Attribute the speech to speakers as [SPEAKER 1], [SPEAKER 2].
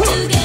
[SPEAKER 1] Together.